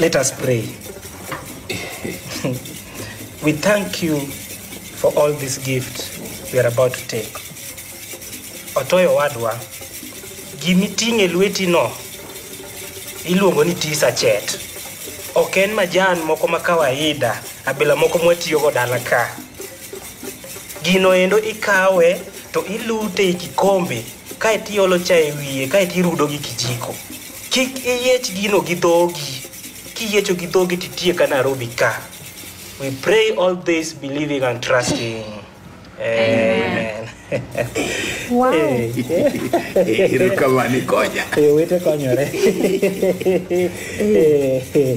Let us pray. we thank you for all this gift we are about to take. Otoyo wadwa, gimi ting'e lweti no iluongo ni tea sachet. Ok en majan moko ma kawaida, abila moko mwatiyogo dala ka. Gino endo ikawe to ilute e kikombe kae tiolo cha e wiye kae tirudo gi kijiko. Kik iyiech gino gi dhogi. Kiyiecho gi dhogi to itiek ka Nairobi ka. We pray all this believing and trusting. Amen. Wow. Erokamano ikonya. Eh, wete konyore. Eh.